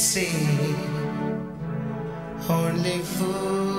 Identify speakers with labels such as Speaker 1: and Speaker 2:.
Speaker 1: see. only fools